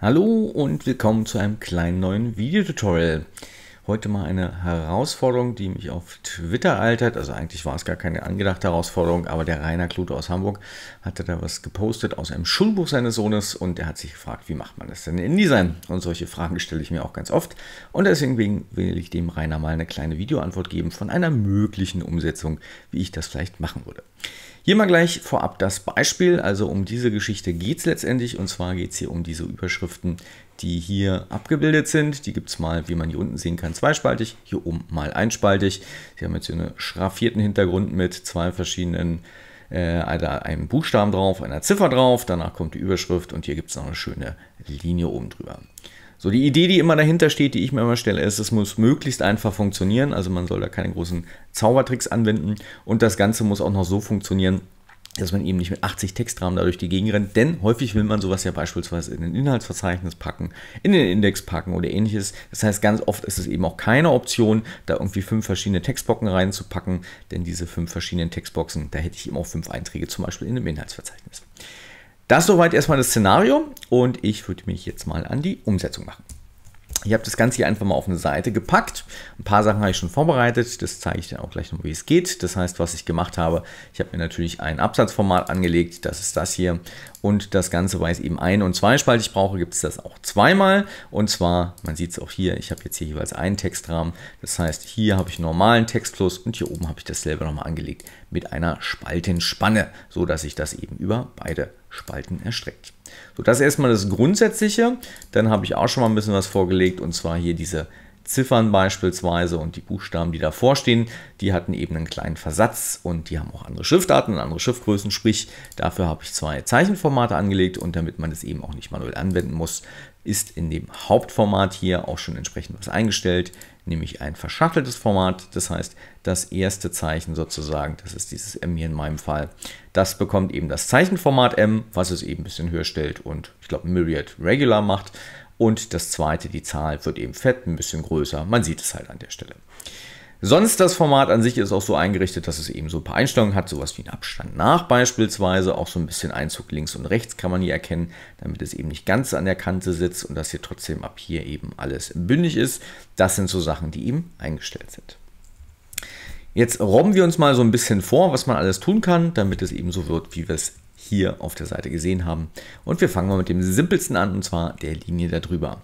Hallo und willkommen zu einem kleinen neuen Videotutorial. Heute mal eine Herausforderung, die mich auf Twitter ereilt Also eigentlich war es gar keine angedachte Herausforderung, aber der Rainer Klute aus Hamburg hatte da was gepostet aus einem Schulbuch seines Sohnes und er hat sich gefragt, wie macht man das denn in InDesign? Und solche Fragen stelle ich mir auch ganz oft. Und deswegen will ich dem Rainer mal eine kleine Videoantwort geben von einer möglichen Umsetzung, wie ich das vielleicht machen würde. Hier mal gleich vorab das Beispiel. Also um diese Geschichte geht es letztendlich. Und zwar geht es hier um diese Überschriften, die hier abgebildet sind. Die gibt es mal, wie man hier unten sehen kann, zweispaltig. Hier oben mal einspaltig. Sie haben jetzt hier einen schraffierten Hintergrund mit zwei verschiedenen äh, einem Buchstaben drauf, einer Ziffer drauf, danach kommt die Überschrift und hier gibt es noch eine schöne Linie oben drüber. So, die Idee, die immer dahinter steht, die ich mir immer stelle, ist, es muss möglichst einfach funktionieren. Also man soll da keine großen Zaubertricks anwenden. Und das Ganze muss auch noch so funktionieren, dass man eben nicht mit 80 Textrahmen dadurch die Gegend rennt. Denn häufig will man sowas ja beispielsweise in ein Inhaltsverzeichnis packen, in den Index packen oder ähnliches. Das heißt, ganz oft ist es eben auch keine Option, da irgendwie fünf verschiedene Textboxen reinzupacken. Denn diese fünf verschiedenen Textboxen, da hätte ich eben auch fünf Einträge zum Beispiel in einem Inhaltsverzeichnis. Das soweit erstmal das Szenario und ich würde mich jetzt mal an die Umsetzung machen. Ich habe das Ganze hier einfach mal auf eine Seite gepackt. Ein paar Sachen habe ich schon vorbereitet. Das zeige ich dann auch gleich noch, wie es geht. Das heißt, was ich gemacht habe, ich habe mir natürlich ein Absatzformat angelegt. Das ist das hier. Und das Ganze, weil ich eben ein- und zweispaltig brauche, gibt es das auch zweimal. Und zwar, man sieht es auch hier, ich habe jetzt hier jeweils einen Textrahmen. Das heißt, hier habe ich normalen Textfluss und hier oben habe ich dasselbe nochmal angelegt mit einer Spaltenspanne, so dass sich das eben über beide Spalten erstreckt. So, das ist erstmal das Grundsätzliche. Dann habe ich auch schon mal ein bisschen was vorgelegt und zwar hier diese Ziffern beispielsweise und die Buchstaben, die davor stehen, die hatten eben einen kleinen Versatz und die haben auch andere Schriftarten und andere Schriftgrößen. Sprich, dafür habe ich zwei Zeichenformate angelegt und damit man es eben auch nicht manuell anwenden muss, ist in dem Hauptformat hier auch schon entsprechend was eingestellt, nämlich ein verschachteltes Format. Das heißt, das erste Zeichen sozusagen, das ist dieses M hier in meinem Fall, das bekommt eben das Zeichenformat M, was es eben ein bisschen höher stellt und ich glaube Myriad Regular macht. Und das zweite, die Zahl wird eben fett, ein bisschen größer. Man sieht es halt an der Stelle. Sonst das Format an sich ist auch so eingerichtet, dass es eben so ein paar Einstellungen hat, sowas wie einen Abstand nach beispielsweise, auch so ein bisschen Einzug links und rechts kann man hier erkennen, damit es eben nicht ganz an der Kante sitzt und dass hier trotzdem ab hier eben alles bündig ist. Das sind so Sachen, die eben eingestellt sind. Jetzt robben wir uns mal so ein bisschen vor, was man alles tun kann, damit es eben so wird, wie wir es hier auf der Seite gesehen haben. Und wir fangen mal mit dem simpelsten an, und zwar der Linie darüber.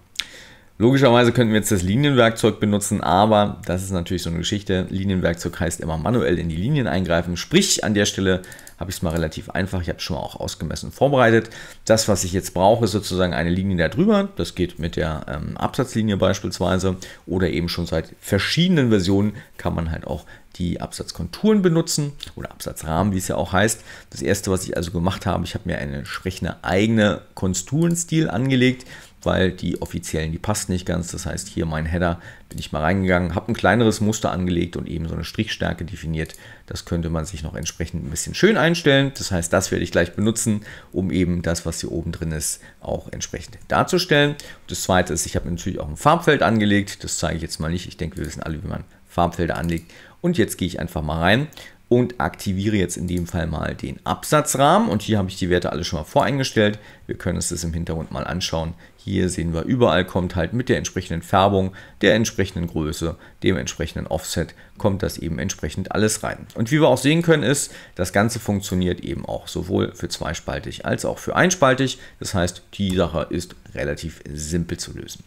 Logischerweise könnten wir jetzt das Linienwerkzeug benutzen, aber das ist natürlich so eine Geschichte. Linienwerkzeug heißt immer manuell in die Linien eingreifen. Sprich, an der Stelle habe ich es mal relativ einfach. Ich habe es schon mal auch ausgemessen vorbereitet. Das, was ich jetzt brauche, ist sozusagen eine Linie da drüber. Das geht mit der ähm, Absatzlinie beispielsweise oder eben schon seit verschiedenen Versionen kann man halt auch die Absatzkonturen benutzen oder Absatzrahmen, wie es ja auch heißt. Das erste, was ich also gemacht habe, ich habe mir eine entsprechende eigene Konturenstil angelegt weil die offiziellen, die passt nicht ganz. Das heißt, hier mein Header bin ich mal reingegangen, habe ein kleineres Muster angelegt und eben so eine Strichstärke definiert. Das könnte man sich noch entsprechend ein bisschen schön einstellen. Das heißt, das werde ich gleich benutzen, um eben das, was hier oben drin ist, auch entsprechend darzustellen. Das zweite ist, ich habe natürlich auch ein Farbfeld angelegt. Das zeige ich jetzt mal nicht. Ich denke, wir wissen alle, wie man Farbfelder anlegt. Und jetzt gehe ich einfach mal rein und aktiviere jetzt in dem Fall mal den Absatzrahmen. Und hier habe ich die Werte alle schon mal voreingestellt. Wir können uns das im Hintergrund mal anschauen. Hier sehen wir, überall kommt halt mit der entsprechenden Färbung, der entsprechenden Größe, dem entsprechenden Offset, kommt das eben entsprechend alles rein. Und wie wir auch sehen können, ist, das Ganze funktioniert eben auch sowohl für zweispaltig als auch für einspaltig. Das heißt, die Sache ist relativ simpel zu lösen.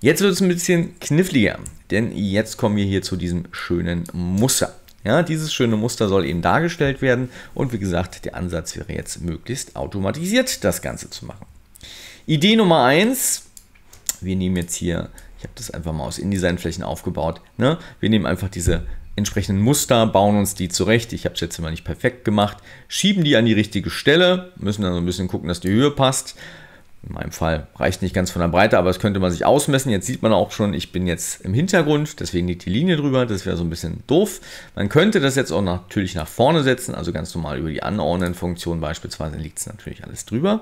Jetzt wird es ein bisschen kniffliger, denn jetzt kommen wir hier zu diesem schönen Muster. Ja, dieses schöne Muster soll eben dargestellt werden und wie gesagt, der Ansatz wäre jetzt möglichst automatisiert das Ganze zu machen. Idee Nummer 1, wir nehmen jetzt hier, ich habe das einfach mal aus InDesign-Flächen aufgebaut, ne? wir nehmen einfach diese entsprechenden Muster, bauen uns die zurecht. Ich habe es jetzt immer nicht perfekt gemacht. Schieben die an die richtige Stelle, müssen dann so ein bisschen gucken, dass die Höhe passt. In meinem Fall reicht nicht ganz von der Breite, aber das könnte man sich ausmessen. Jetzt sieht man auch schon, ich bin jetzt im Hintergrund, deswegen liegt die Linie drüber. Das wäre so ein bisschen doof. Man könnte das jetzt auch natürlich nach vorne setzen, also ganz normal über die Anordnen-Funktion beispielsweise liegt es natürlich alles drüber.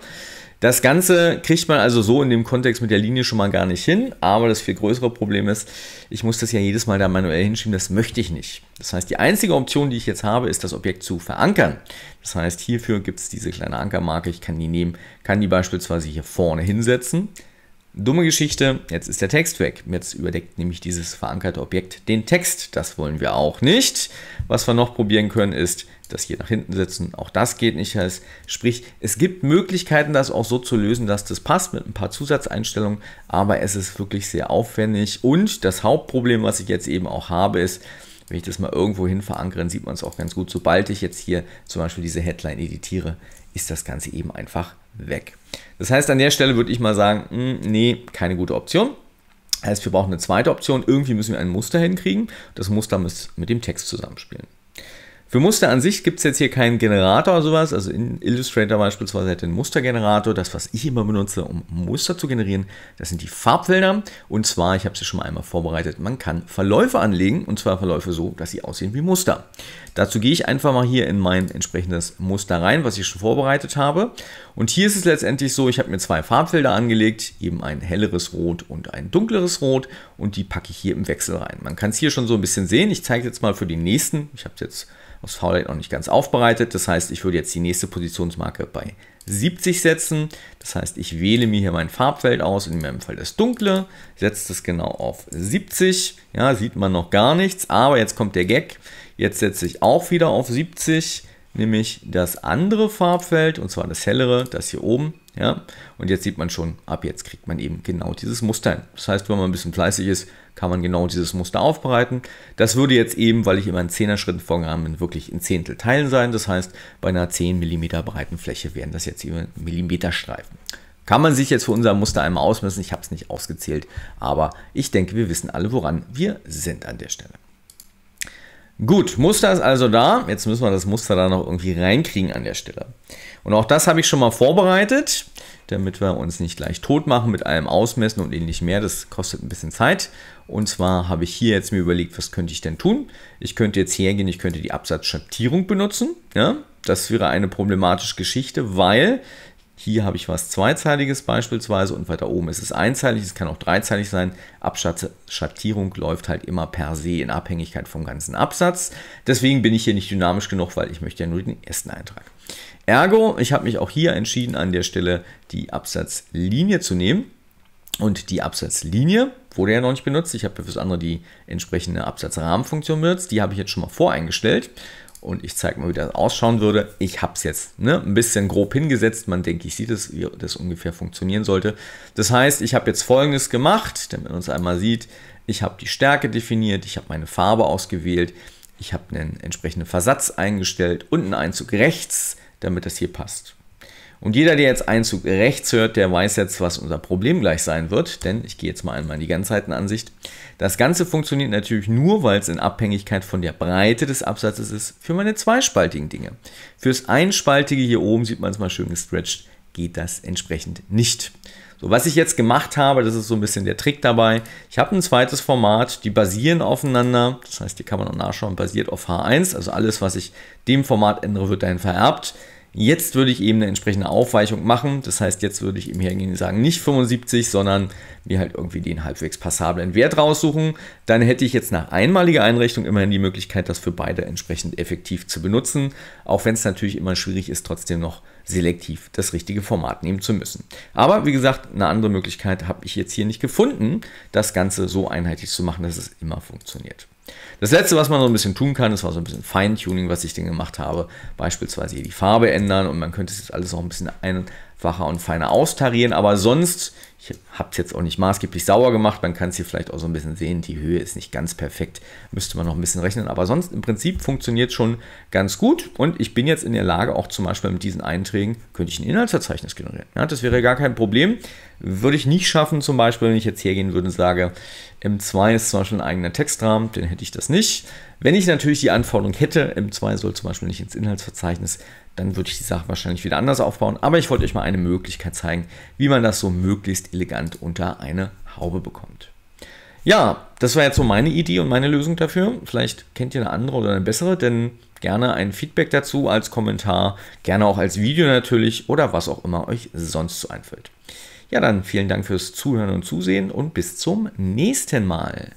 Das Ganze kriegt man also so in dem Kontext mit der Linie schon mal gar nicht hin, aber das viel größere Problem ist, ich muss das ja jedes Mal da manuell hinschieben, das möchte ich nicht. Das heißt, die einzige Option, die ich jetzt habe, ist das Objekt zu verankern. Das heißt, hierfür gibt es diese kleine Ankermarke, ich kann die nehmen, kann die beispielsweise hier vorne hinsetzen. Dumme Geschichte, jetzt ist der Text weg. Jetzt überdeckt nämlich dieses verankerte Objekt den Text. Das wollen wir auch nicht. Was wir noch probieren können, ist das hier nach hinten setzen. Auch das geht nicht. Sprich, es gibt Möglichkeiten, das auch so zu lösen, dass das passt mit ein paar Zusatzeinstellungen, aber es ist wirklich sehr aufwendig. Und das Hauptproblem, was ich jetzt eben auch habe, ist, wenn ich das mal irgendwo hin verankere, sieht man es auch ganz gut. Sobald ich jetzt hier zum Beispiel diese Headline editiere, ist das Ganze eben einfach weg. Das heißt, an der Stelle würde ich mal sagen, mh, hm, nee, keine gute Option. Heißt, wir brauchen eine zweite Option. Irgendwie müssen wir ein Muster hinkriegen. Das Muster muss mit dem Text zusammenspielen. Für Muster an sich gibt es jetzt hier keinen Generator oder sowas. Also in Illustrator beispielsweise hätte einen Mustergenerator. Das, was ich immer benutze, um Muster zu generieren, das sind die Farbfelder. Und zwar, ich habe sie schon mal einmal vorbereitet, man kann Verläufe anlegen. Und zwar Verläufe so, dass sie aussehen wie Muster. Dazu gehe ich einfach mal hier in mein entsprechendes Muster rein, was ich schon vorbereitet habe. Und hier ist es letztendlich so, ich habe mir zwei Farbfelder angelegt, eben ein helleres Rot und ein dunkleres Rot. Und die packe ich hier im Wechsel rein. Man kann es hier schon so ein bisschen sehen. Ich zeige jetzt mal für die nächsten. Ich habe es jetzt aus Faulheit noch nicht ganz aufbereitet. Das heißt, ich würde jetzt die nächste Positionsmarke bei 70 setzen. Das heißt, ich wähle mir hier mein Farbfeld aus, in meinem Fall das Dunkle, setze das genau auf 70. Ja, sieht man noch gar nichts, aber jetzt kommt der Gag. Jetzt setze ich auch wieder auf 70, nämlich das andere Farbfeld, und zwar das hellere, das hier oben. Ja, und jetzt sieht man schon, ab jetzt kriegt man eben genau dieses Muster hin. Das heißt, wenn man ein bisschen fleißig ist, kann man genau dieses Muster aufbereiten. Das würde jetzt eben, weil ich immer in 10er Schritten vorgegangen bin, wirklich in Zehntel Teilen sein. Das heißt, bei einer 10 mm breiten Fläche wären das jetzt eben Millimeterstreifen. Kann man sich jetzt für unser Muster einmal ausmessen. Ich habe es nicht ausgezählt, aber ich denke, wir wissen alle, woran wir sind an der Stelle. Gut, Muster ist also da. Jetzt müssen wir das Muster da noch irgendwie reinkriegen an der Stelle. Und auch das habe ich schon mal vorbereitet damit wir uns nicht gleich tot machen mit allem Ausmessen und ähnlich mehr. Das kostet ein bisschen Zeit. Und zwar habe ich hier jetzt mir überlegt, was könnte ich denn tun? Ich könnte jetzt hergehen, ich könnte die Absatzschattierung benutzen. Ja, das wäre eine problematische Geschichte, weil hier habe ich was Zweizeiliges beispielsweise und weiter oben ist es einzeilig, es kann auch dreizeilig sein. Abschattierung läuft halt immer per se in Abhängigkeit vom ganzen Absatz. Deswegen bin ich hier nicht dynamisch genug, weil ich möchte ja nur den ersten Eintrag. Ergo, ich habe mich auch hier entschieden, an der Stelle die Absatzlinie zu nehmen. Und die Absatzlinie wurde ja noch nicht benutzt. Ich habe für das andere die entsprechende Absatzrahmenfunktion benutzt. Die habe ich jetzt schon mal voreingestellt. Und ich zeige mal, wie das ausschauen würde. Ich habe es jetzt ne, ein bisschen grob hingesetzt. Man denke, ich sieht es, wie das ungefähr funktionieren sollte. Das heißt, ich habe jetzt folgendes gemacht, damit man uns einmal sieht. Ich habe die Stärke definiert, ich habe meine Farbe ausgewählt, ich habe einen entsprechenden Versatz eingestellt und einen Einzug rechts damit das hier passt. Und jeder, der jetzt Einzug rechts hört, der weiß jetzt, was unser Problem gleich sein wird, denn ich gehe jetzt mal einmal in die Ganzheitenansicht. Das Ganze funktioniert natürlich nur, weil es in Abhängigkeit von der Breite des Absatzes ist, für meine zweispaltigen Dinge. Fürs einspaltige hier oben sieht man es mal schön gestretched, geht das entsprechend nicht. So, was ich jetzt gemacht habe, das ist so ein bisschen der Trick dabei. Ich habe ein zweites Format, die basieren aufeinander. Das heißt, hier kann man auch nachschauen, basiert auf H1. Also alles, was ich dem Format ändere, wird dahin vererbt. Jetzt würde ich eben eine entsprechende Aufweichung machen. Das heißt, jetzt würde ich eben hergehen und sagen, nicht 75, sondern mir halt irgendwie den halbwegs passablen Wert raussuchen. Dann hätte ich jetzt nach einmaliger Einrichtung immerhin die Möglichkeit, das für beide entsprechend effektiv zu benutzen. Auch wenn es natürlich immer schwierig ist, trotzdem noch selektiv das richtige Format nehmen zu müssen. Aber wie gesagt, eine andere Möglichkeit habe ich jetzt hier nicht gefunden, das Ganze so einheitlich zu machen, dass es immer funktioniert. Das letzte, was man so ein bisschen tun kann, das war so ein bisschen Feintuning, was ich denn gemacht habe. Beispielsweise hier die Farbe ändern und man könnte es jetzt alles auch ein bisschen einfacher und feiner austarieren. Aber sonst, ich habe es jetzt auch nicht maßgeblich sauer gemacht. Man kann es hier vielleicht auch so ein bisschen sehen. Die Höhe ist nicht ganz perfekt. Müsste man noch ein bisschen rechnen. Aber sonst im Prinzip funktioniert schon ganz gut. Und ich bin jetzt in der Lage, auch zum Beispiel mit diesen Einträgen, könnte ich ein Inhaltsverzeichnis generieren. Ja, das wäre gar kein Problem. Würde ich nicht schaffen, zum Beispiel, wenn ich jetzt hergehen würde und sage, M2 ist zum Beispiel ein eigener Textrahmen, dann hätte ich das nicht. Wenn ich natürlich die Anforderung hätte, M2 soll zum Beispiel nicht ins Inhaltsverzeichnis, dann würde ich die Sache wahrscheinlich wieder anders aufbauen. Aber ich wollte euch mal eine Möglichkeit zeigen, wie man das so möglichst elegant unter eine Haube bekommt. Ja, das war jetzt so meine Idee und meine Lösung dafür. Vielleicht kennt ihr eine andere oder eine bessere, denn Gerne ein Feedback dazu als Kommentar, gerne auch als Video natürlich oder was auch immer euch sonst so einfällt. Ja, dann vielen Dank fürs Zuhören und Zusehen und bis zum nächsten Mal.